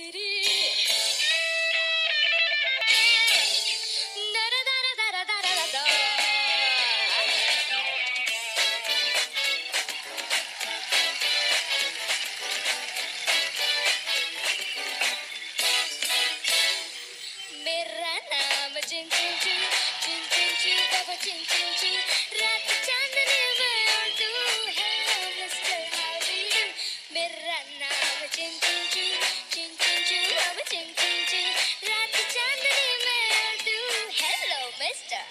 तेरी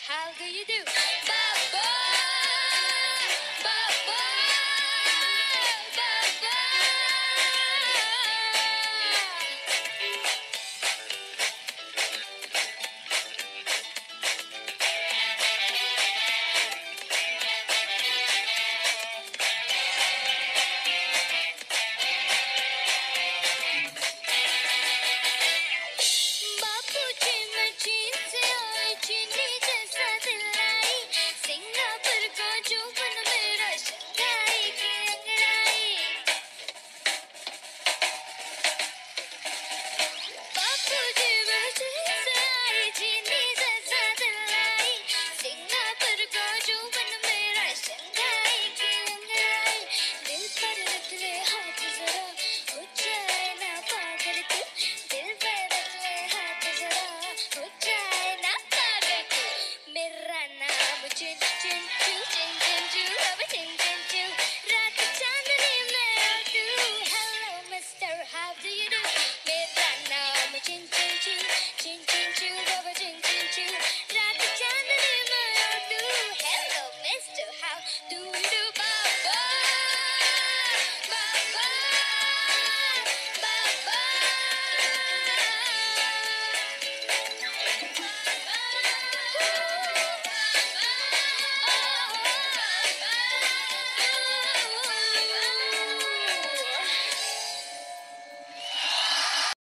How do you do? watching. Ginger, ginger, ginger, you love ginger.